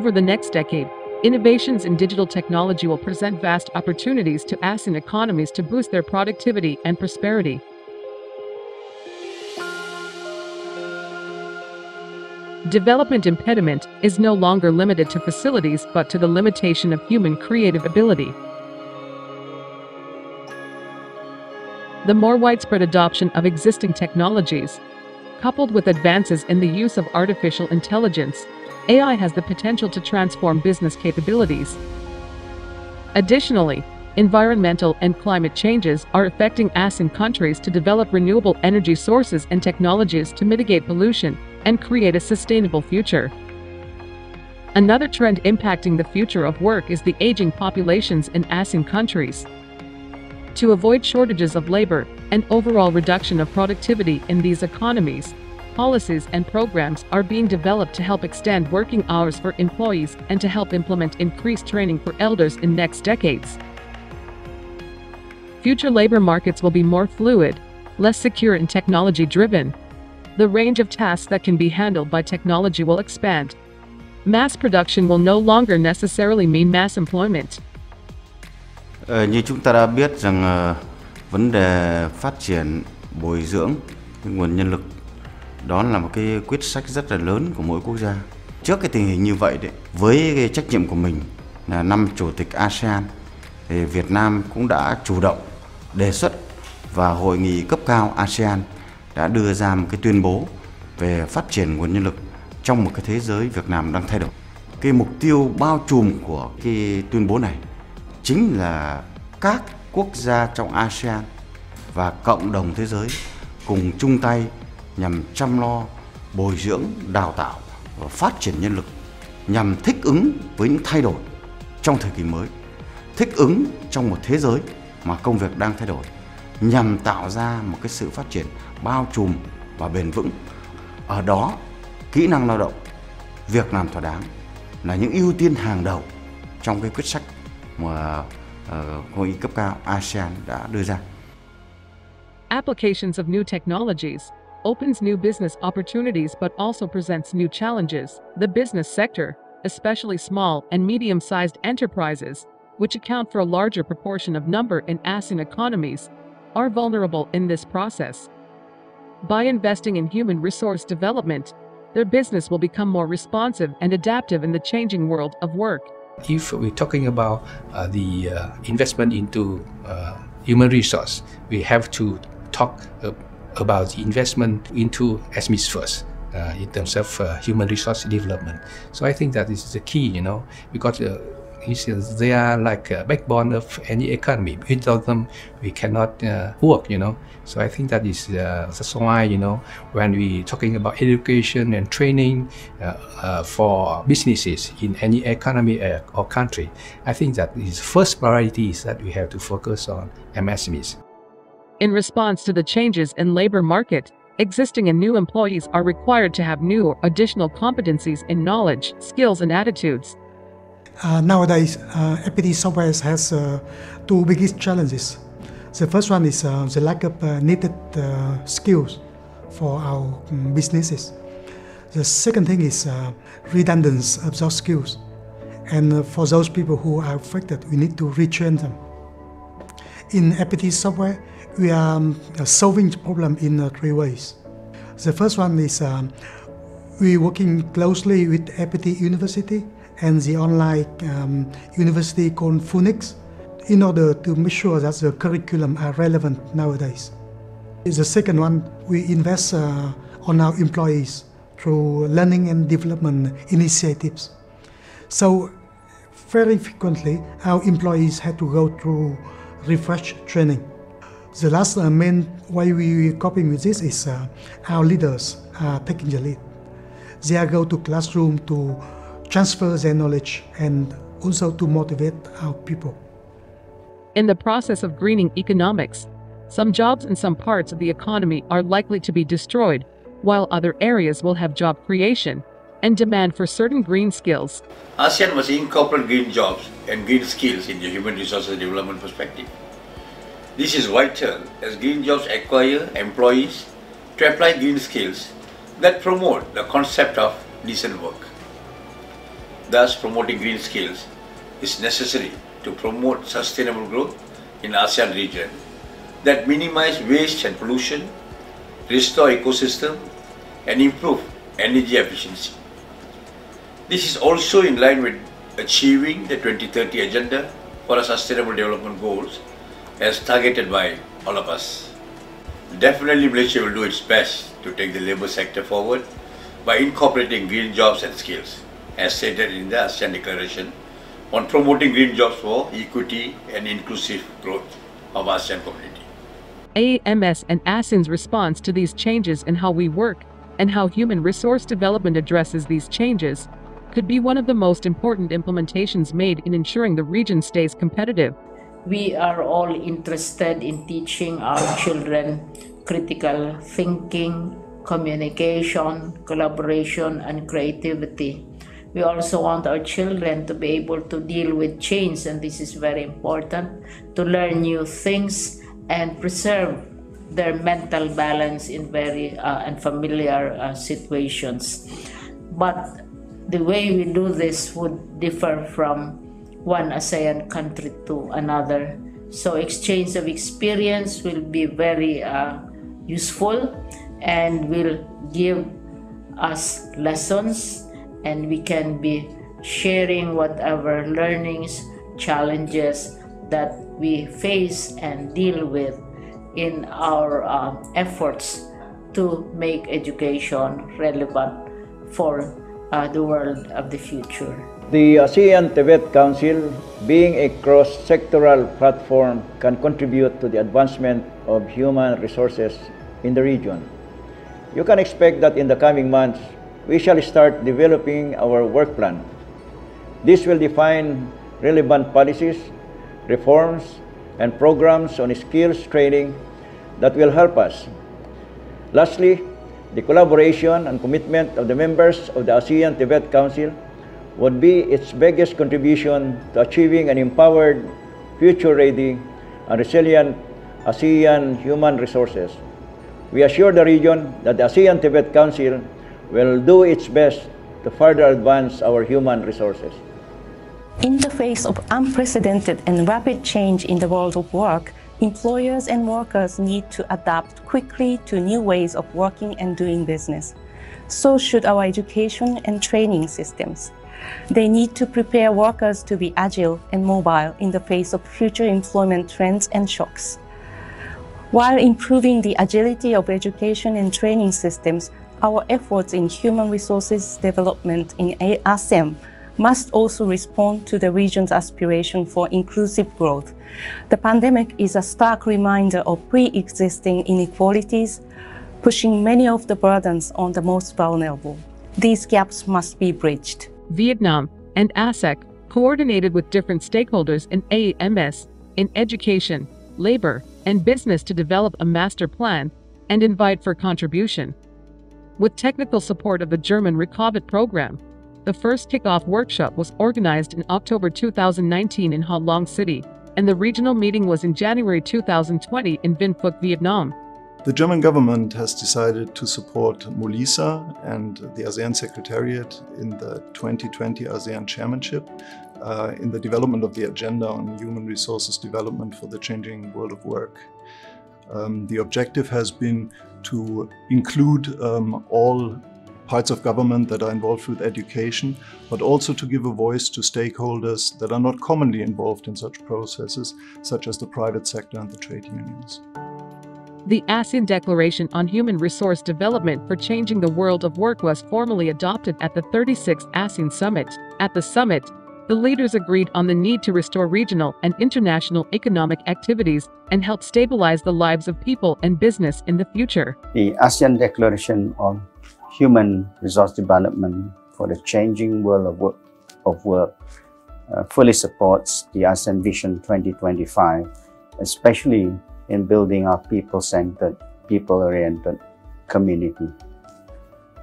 Over the next decade, innovations in digital technology will present vast opportunities to ASEAN economies to boost their productivity and prosperity. Development impediment is no longer limited to facilities but to the limitation of human creative ability. The more widespread adoption of existing technologies, coupled with advances in the use of artificial intelligence, AI has the potential to transform business capabilities. Additionally, environmental and climate changes are affecting ASEAN countries to develop renewable energy sources and technologies to mitigate pollution and create a sustainable future. Another trend impacting the future of work is the aging populations in ASEAN countries. To avoid shortages of labor and overall reduction of productivity in these economies, policies and programs are being developed to help extend working hours for employees and to help implement increased training for elders in next decades. Future labor markets will be more fluid, less secure and technology-driven, the range of tasks that can be handled by technology will expand. Mass production will no longer necessarily mean mass employment. Như chúng ta đã biết rằng vấn đề phát triển bồi dưỡng nguồn nhân lực đó là một cái quyết sách rất là lớn của mỗi quốc gia. Trước cái tình hình như vậy đấy, với cái trách nhiệm của mình là năm chủ tịch ASEAN thì Việt Nam cũng đã chủ động đề xuất và hội nghị cấp cao ASEAN đã đưa ra một cái tuyên bố về phát triển nguồn nhân lực trong một cái thế giới Việt Nam đang thay đổi. Cái mục tiêu bao trùm của cái tuyên bố này chính là các quốc gia trong ASEAN và cộng đồng thế giới cùng chung tay nhằm chăm lo bồi dưỡng, đào tạo và phát triển nhân lực nhằm thích ứng với những thay đổi trong thời kỳ mới, thích ứng trong một thế giới mà công việc đang thay đổi nhằm tạo ra một cái sự phát triển bao trùm và bền vững. Ở đó, kỹ năng lao động, việc làm thỏa đáng là những ưu tiên hàng đầu trong cái quyết sách mà uh, hội nghị cấp cao ASEAN đã đưa ra. Applications of new technologies opens new business opportunities but also presents new challenges. The business sector, especially small and medium-sized enterprises, which account for a larger proportion of number in ASEAN economies, are vulnerable in this process. By investing in human resource development, their business will become more responsive and adaptive in the changing world of work. If we're talking about uh, the uh, investment into uh, human resource, we have to talk uh, about the investment into SMEs first. Uh, in terms of uh, human resource development, so I think that is the key, you know, because says they are like a backbone of any economy. Without them, we cannot uh, work, you know. So I think that is uh, that's why, you know, when we talking about education and training uh, uh for businesses in any economy uh, or country, I think that is first priority is that we have to focus on MSMEs. In response to the changes in labor market, existing and new employees are required to have new or additional competencies in knowledge, skills, and attitudes uh, nowadays, uh, software has uh, two biggest challenges. The first one is uh, the lack of uh, needed uh, skills for our um, businesses. The second thing is redundancy of those skills. And for those people who are affected, we need to retrain them. In FPT software, we are um, solving the problem in three ways. The first one is um, we're working closely with FPT University and the online um, university called FUNiX in order to make sure that the curriculum are relevant nowadays. The second one, we invest uh, on our employees through learning and development initiatives. So very frequently, our employees had to go through refresh training. The last uh, main way we coping with this is uh, our leaders are taking the lead. They go to classroom to transfer their knowledge and also to motivate our people. In the process of greening economics, some jobs in some parts of the economy are likely to be destroyed, while other areas will have job creation and demand for certain green skills. ASEAN must incorporate green jobs and green skills in the human resources development perspective. This is vital as green jobs acquire employees to apply green skills that promote the concept of decent work. Thus, promoting green skills is necessary to promote sustainable growth in ASEAN region that minimize waste and pollution, restore ecosystem, and improve energy efficiency. This is also in line with achieving the 2030 Agenda for Sustainable Development Goals as targeted by all of us. Definitely Malaysia will do its best to take the labour sector forward by incorporating green jobs and skills as stated in the ASEAN Declaration on promoting green jobs for equity and inclusive growth of ASEAN community. AMS and ASEAN's response to these changes in how we work and how human resource development addresses these changes could be one of the most important implementations made in ensuring the region stays competitive. We are all interested in teaching our children critical thinking, communication, collaboration, and creativity. We also want our children to be able to deal with change, and this is very important to learn new things and preserve their mental balance in very uh, unfamiliar uh, situations. But the way we do this would differ from one ASEAN country to another. So exchange of experience will be very uh, useful and will give us lessons and we can be sharing whatever learnings, challenges that we face and deal with in our uh, efforts to make education relevant for uh, the world of the future. The ASEAN TVET Council, being a cross-sectoral platform, can contribute to the advancement of human resources in the region. You can expect that in the coming months, we shall start developing our work plan. This will define relevant policies, reforms, and programs on skills training that will help us. Lastly, the collaboration and commitment of the members of the ASEAN Tibet Council would be its biggest contribution to achieving an empowered, future-ready, and resilient ASEAN human resources. We assure the region that the ASEAN Tibet Council will do its best to further advance our human resources. In the face of unprecedented and rapid change in the world of work, employers and workers need to adapt quickly to new ways of working and doing business. So should our education and training systems. They need to prepare workers to be agile and mobile in the face of future employment trends and shocks. While improving the agility of education and training systems, our efforts in human resources development in ASEAN must also respond to the region's aspiration for inclusive growth. The pandemic is a stark reminder of pre-existing inequalities, pushing many of the burdens on the most vulnerable. These gaps must be bridged. Vietnam and ASEC coordinated with different stakeholders in AMS, in education, labor, and business to develop a master plan and invite for contribution. With technical support of the German RECOTVET program, the first kickoff workshop was organized in October 2019 in Ha Long City, and the regional meeting was in January 2020 in Vinh Phuc, Vietnam. The German government has decided to support MOLISA and the ASEAN Secretariat in the 2020 ASEAN Chairmanship uh, in the development of the agenda on human resources development for the changing world of work. Um, the objective has been to include um, all parts of government that are involved with education, but also to give a voice to stakeholders that are not commonly involved in such processes, such as the private sector and the trade unions. The ASEAN Declaration on Human Resource Development for Changing the World of Work was formally adopted at the 36th ASEAN Summit. At the summit, the leaders agreed on the need to restore regional and international economic activities and help stabilize the lives of people and business in the future. The ASEAN Declaration on Human Resource Development for the Changing World of Work, of work uh, fully supports the ASEAN Vision 2025, especially in building a people-centered, people-oriented community.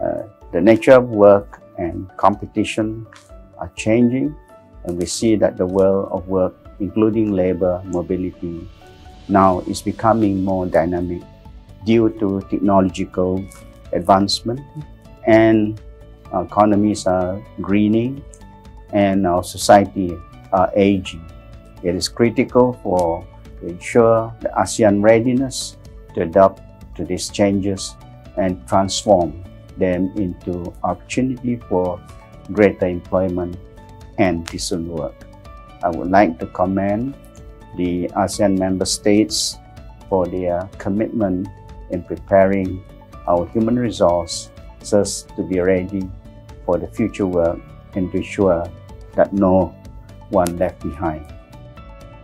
Uh, the nature of work and competition are changing and we see that the world of work, including labor mobility, now is becoming more dynamic due to technological advancement and uh, economies are greening and our society are aging. It is critical for to ensure the ASEAN readiness to adapt to these changes and transform them into opportunity for greater employment and decent work. I would like to commend the ASEAN member states for their commitment in preparing our human resources to be ready for the future work and to ensure that no one left behind.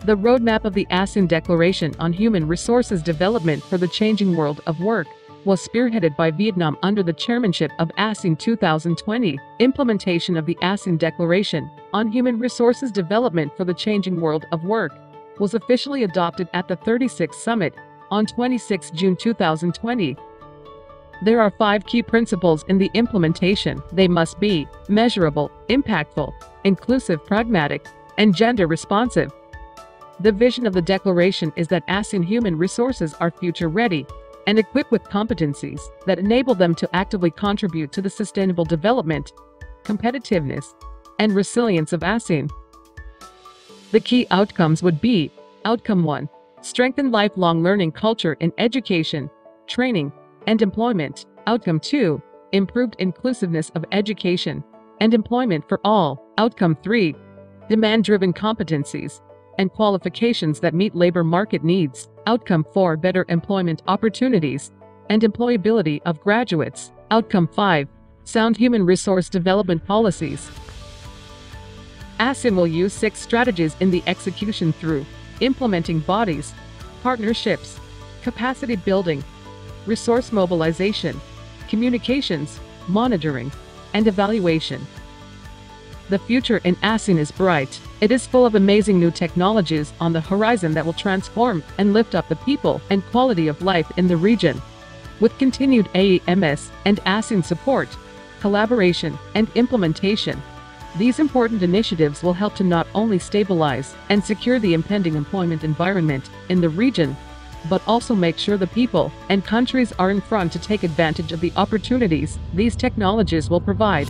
The roadmap of the ASEAN Declaration on Human Resources Development for the Changing World of Work was spearheaded by Vietnam under the chairmanship of ASEAN 2020. Implementation of the ASEAN Declaration on Human Resources Development for the Changing World of Work was officially adopted at the 36th Summit on 26 June 2020. There are five key principles in the implementation. They must be measurable, impactful, inclusive, pragmatic, and gender responsive. The vision of the declaration is that ASEAN human resources are future ready and equipped with competencies that enable them to actively contribute to the sustainable development, competitiveness, and resilience of ASEAN. The key outcomes would be Outcome 1 Strengthen lifelong learning culture in education, training, and employment. Outcome 2 Improved inclusiveness of education and employment for all. Outcome 3 Demand driven competencies and qualifications that meet labor market needs. Outcome 4 Better employment opportunities and employability of graduates. Outcome 5 Sound human resource development policies. ASEAN will use six strategies in the execution through implementing bodies, partnerships, capacity building, resource mobilization, communications, monitoring, and evaluation. The future in ASEAN is bright. It is full of amazing new technologies on the horizon that will transform and lift up the people and quality of life in the region. With continued AEMS and ASEAN support, collaboration, and implementation, these important initiatives will help to not only stabilize and secure the impending employment environment in the region, but also make sure the people and countries are in front to take advantage of the opportunities these technologies will provide.